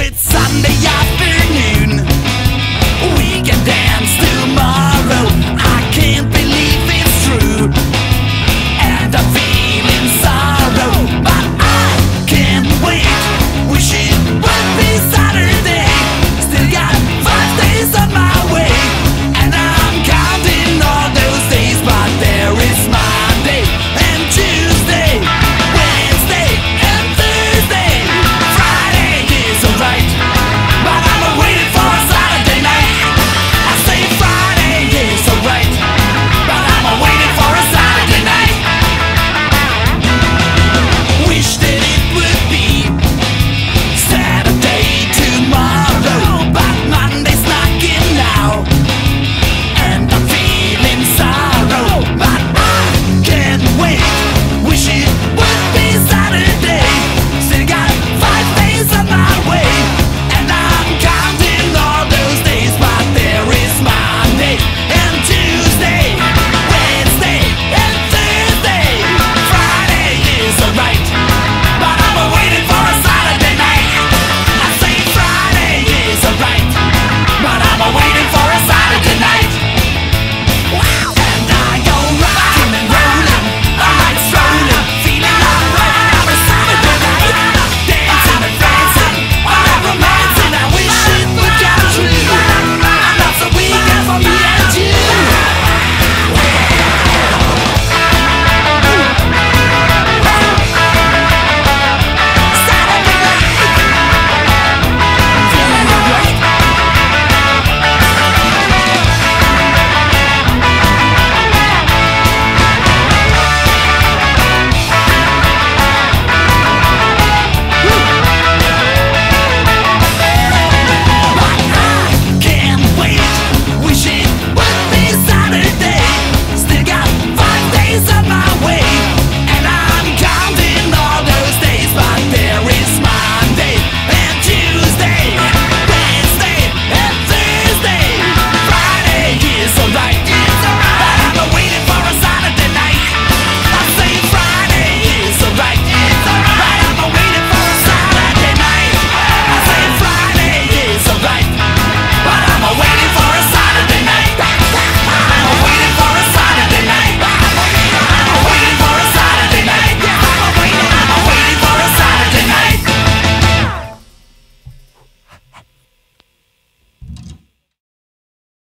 it's Sunday afternoon.